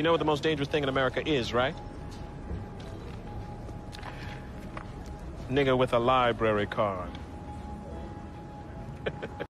You know what the most dangerous thing in America is, right? Nigga with a library card.